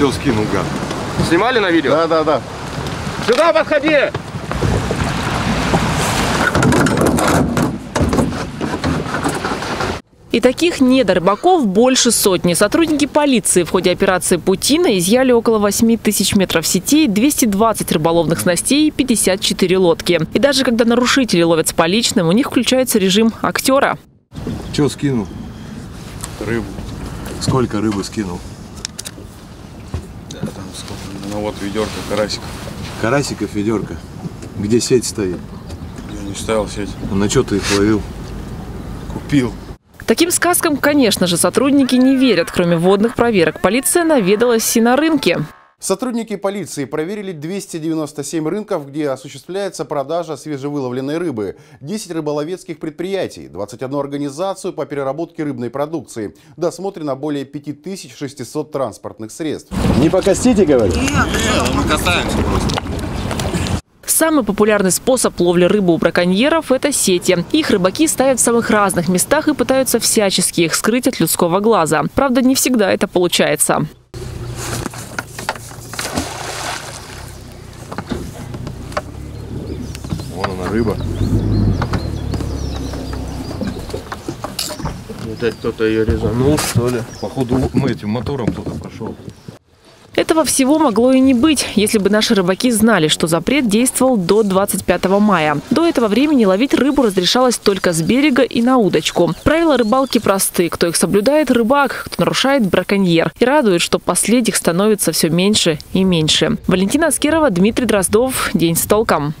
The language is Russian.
Все скинул, гад. Снимали на видео? Да, да, да. Сюда подходи! И таких недорыбаков больше сотни. Сотрудники полиции в ходе операции «Путина» изъяли около 8 тысяч метров сетей, 220 рыболовных снастей и 54 лодки. И даже когда нарушители ловят с поличным, у них включается режим актера. Че скинул? Рыбу. Сколько рыбы скинул? Сколько? Ну вот ведерко, карасик. Карасиков ведерко. Где сеть стоит? Я не ставил сеть. А на что ты их ловил? Купил. Таким сказкам, конечно же, сотрудники не верят. Кроме водных проверок, полиция наведалась и на рынке. Сотрудники полиции проверили 297 рынков, где осуществляется продажа свежевыловленной рыбы, 10 рыболовецких предприятий, 21 организацию по переработке рыбной продукции. Досмотрено более 5600 транспортных средств. Не покостите, говорю? Мы касаемся просто. Самый популярный способ ловли рыбы у браконьеров – это сети. Их рыбаки ставят в самых разных местах и пытаются всячески их скрыть от людского глаза. Правда, не всегда это получается. Вон она рыба. Опять кто-то ее резанул, что ли? Походу, мы этим мотором кто-то прошел. Этого всего могло и не быть, если бы наши рыбаки знали, что запрет действовал до 25 мая. До этого времени ловить рыбу разрешалось только с берега и на удочку. Правила рыбалки просты. Кто их соблюдает – рыбак, кто нарушает – браконьер. И радует, что последних становится все меньше и меньше. Валентина Аскерова, Дмитрий Дроздов. День с толком.